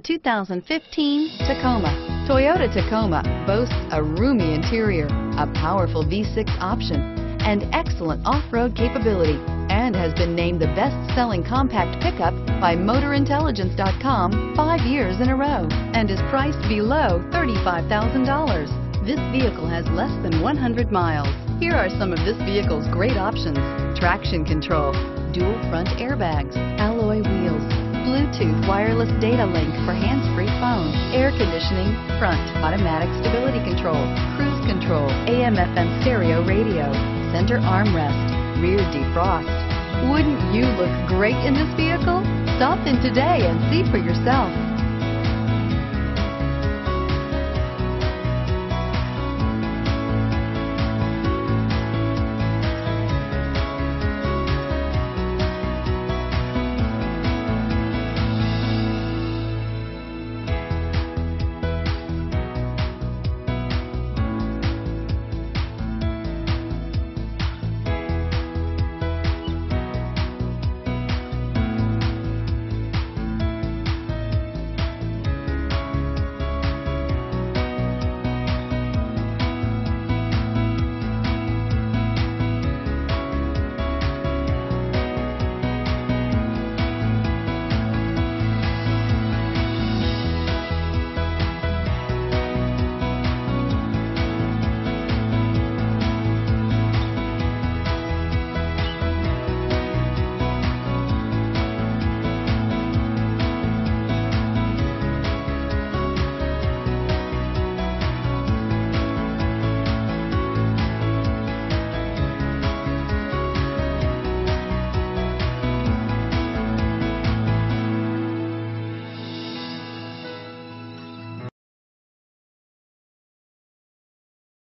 The 2015 Tacoma. Toyota Tacoma boasts a roomy interior, a powerful V6 option, and excellent off-road capability, and has been named the best-selling compact pickup by MotorIntelligence.com five years in a row, and is priced below $35,000. This vehicle has less than 100 miles. Here are some of this vehicle's great options. Traction control, dual front airbags, alloy wheels, Bluetooth wireless data link for hands-free phone, air conditioning, front automatic stability control, cruise control, AM FM stereo radio, center armrest, rear defrost. Wouldn't you look great in this vehicle? Stop in today and see for yourself.